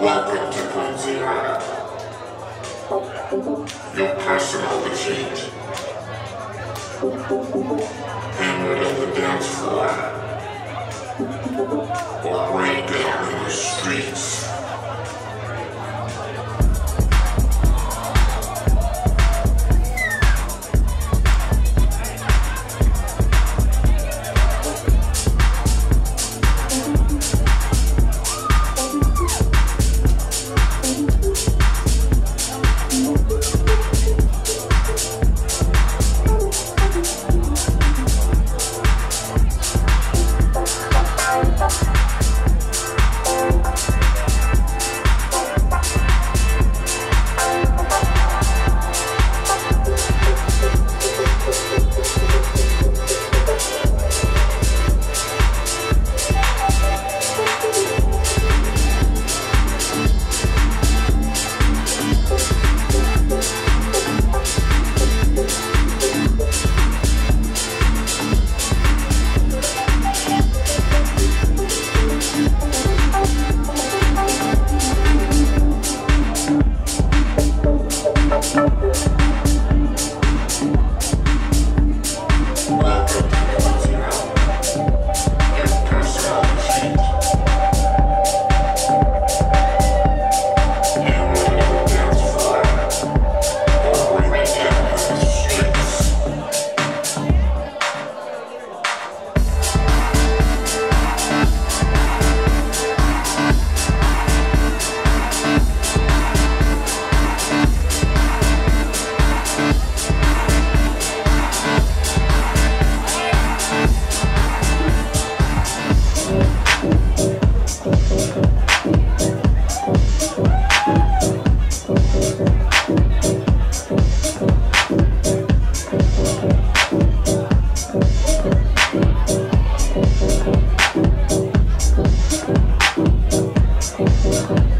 Welcome to Zero. Your personal retreat. Hammered on the dance floor. Or break down in the streets. Let's go.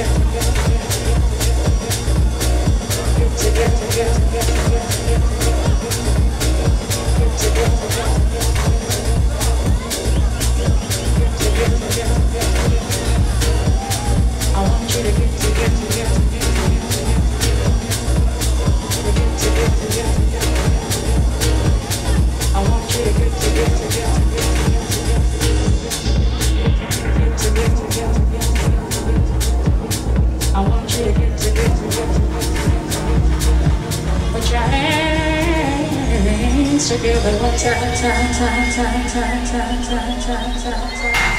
Yeah. Together one time, time, time, time, time, time, time, time, time, time.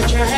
Put your hands